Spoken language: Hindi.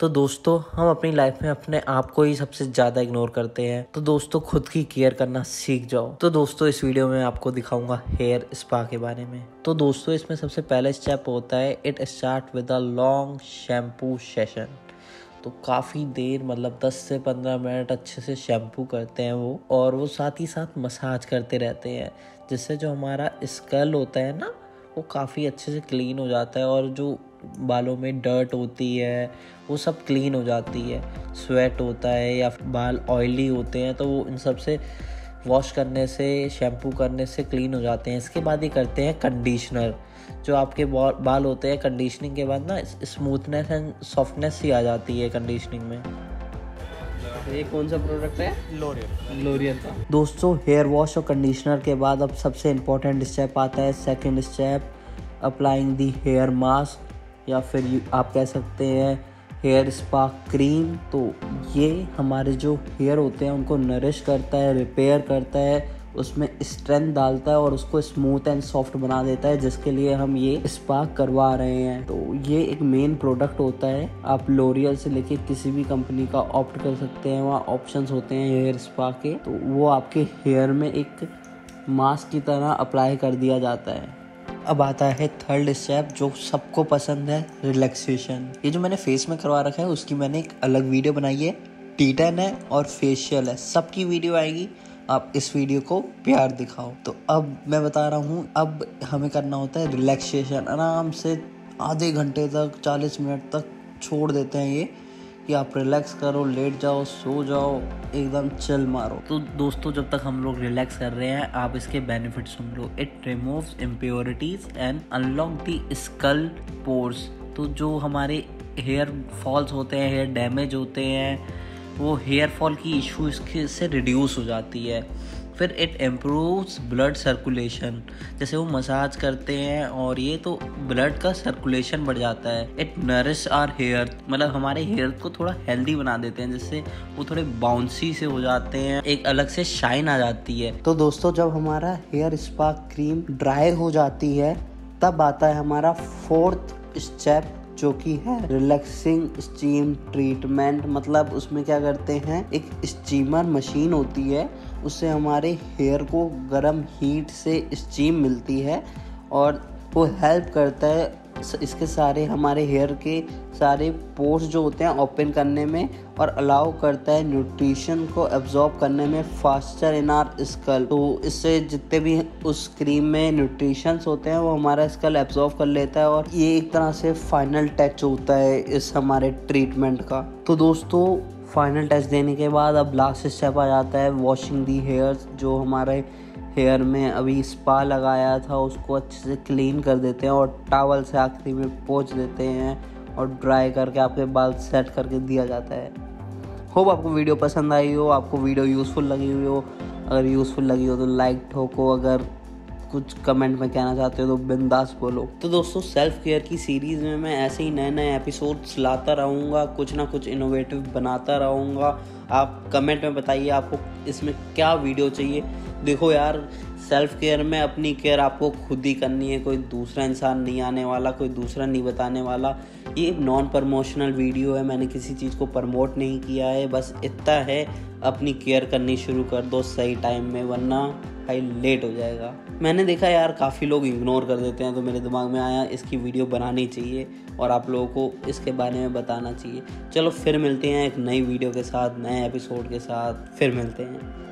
तो दोस्तों, हम अपनी लाइफ में अपने आप को ही सबसे ज़्यादा इग्नोर करते हैं। तो दोस्तों, खुद की केयर करना सीख जाओ। तो दोस्तों, इस वीडियो में आपको दिखाऊँगा हेयर स्पा के बारे में। तो दोस्तों, इसमें सबसे पहला स्टेप होता है it start with a long shampoo session तो काफ़ी देर मतलब 10 से 15 मिनट अच्छे से शैम्पू करते हैं वो, और वो साथ ही साथ मसाज करते रहते हैं। जिससे जो हमारा स्कल होता है ना, वो काफ़ी अच्छे से क्लीन हो जाता है, और जो बालों में डर्ट होती है वो सब क्लीन हो जाती है। स्वेट होता है या बाल ऑयली होते हैं तो वो इन सबसे वॉश करने से शैम्पू करने से क्लीन हो जाते हैं। इसके बाद ही करते हैं कंडीशनर जो आपके बाल होते हैं कंडीशनिंग के बाद ना स्मूथनेस एंड सॉफ्टनेस ही आ जाती है कंडीशनिंग में। ये कौन सा प्रोडक्ट है? लोरियल लोरियल का। दोस्तों हेयर वॉश और कंडीशनर के बाद अब सबसे इम्पोर्टेंट स्टेप आता है। Second step applying the hair mask या फिर आप कह सकते हैं हेयर स्पा क्रीम तो ये हमारे जो हेयर होते हैं, उनको नरिश करता है, रिपेयर करता है, उसमें स्ट्रेंथ डालता है और उसको स्मूथ एंड सॉफ्ट बना देता है, जिसके लिए हम ये स्पा करवा रहे हैं। तो ये एक मेन प्रोडक्ट होता है। आप लोरियल से लेके किसी भी कंपनी का ऑप्ट कर सकते हैं, वहाँ ऑप्शन होते हैं हेयर स्पा के। तो वो आपके हेयर में एक मास्क की तरह अप्लाई कर दिया जाता है। अब आता है थर्ड स्टेप जो सबको पसंद है रिलैक्सेशन ये जो मैंने फेस में करवा रखा है, उसकी मैंने एक अलग वीडियो बनाई है. टीटन है और फेशियल है. सबकी वीडियो आएगी. आप इस वीडियो को प्यार दिखाओ. तो अब मैं बता रहा हूँ, अब हमें करना होता है रिलैक्सेशन आराम से आधे घंटे तक, चालीस मिनट तक छोड़ देते हैं ये. कि आप रिलैक्स करो, लेट जाओ, सो जाओ, एकदम चिल मारो। तो दोस्तों, जब तक हम लोग रिलैक्स कर रहे हैं, आप इसके बेनिफिट सुन लो। It removes impurities and unlock the scalp pores तो जो हमारे हेयर फॉल्स होते हैं हेयर डैमेज होते हैं वो हेयर फॉल की इशू इसके से रिड्यूस हो जाती है। फिर इट इम्प्रूव्स ब्लड सर्कुलेशन जैसे वो मसाज करते हैं और ये तो ब्लड का सर्कुलेशन बढ़ जाता है। इट नरिश आर हेयर मतलब हमारे हेयर को थोड़ा हेल्दी बना देते हैं, जिससे वो थोड़े बाउंसी से हो जाते हैं, एक अलग से शाइन आ जाती है। तो दोस्तों, जब हमारा हेयर स्पा क्रीम ड्राई हो जाती है, तब आता है हमारा फोर्थ स्टेप जो कि है रिलैक्सिंग स्टीम ट्रीटमेंट मतलब उसमें क्या करते हैं, एक स्टीमर मशीन होती है, उससे हमारे हेयर को गर्म हीट से स्टीम मिलती है और वो हेल्प करता है इसके सारे, हमारे हेयर के सारे पोर्स जो होते हैं ओपन करने में और अलाउ करता है न्यूट्रिशन को एब्जॉर्ब करने में फास्टर इन आर स्कल तो इससे जितने भी उस क्रीम में न्यूट्रिशंस होते हैं, वो हमारा स्कल एब्जॉर्ब कर लेता है और ये एक तरह से फाइनल टच होता है इस हमारे ट्रीटमेंट का. तो दोस्तों फाइनल टच देने के बाद अब लास्ट स्टेप आ जाता है वॉशिंग दी हेयर्स जो हमारे हेयर में अभी स्पा लगाया था, उसको अच्छे से क्लीन कर देते हैं और टावल से आखिरी में पोच देते हैं और ड्राई करके आपके बाल सेट करके दिया जाता है। होप आपको वीडियो पसंद आई हो, आपको वीडियो यूज़फुल लगी हुई हो। अगर यूज़फुल लगी हो तो लाइक ठोको, अगर कुछ कमेंट में कहना चाहते हो तो बिंदास बोलो। तो दोस्तों सेल्फ केयर की सीरीज़ में मैं ऐसे ही नए नए एपिसोड्स लाता रहूँगा, कुछ ना कुछ इनोवेटिव बनाता रहूँगा। आप कमेंट में बताइए आपको इसमें क्या वीडियो चाहिए। देखो यार सेल्फ केयर में अपनी केयर आपको खुद ही करनी है। कोई दूसरा इंसान नहीं आने वाला, कोई दूसरा नहीं बताने वाला। ये नॉन प्रमोशनल वीडियो है। मैंने किसी चीज़ को प्रमोट नहीं किया है। बस इतना है, अपनी केयर करनी शुरू कर दो सही टाइम में, वरना भाई लेट हो जाएगा। मैंने देखा यार, काफ़ी लोग इग्नोर कर देते हैं तो मेरे दिमाग में आया, इसकी वीडियो बनानी चाहिए और आप लोगों को इसके बारे में बताना चाहिए। चलो फिर मिलते हैं एक नई वीडियो के साथ, नए एपिसोड के साथ, फिर मिलते हैं।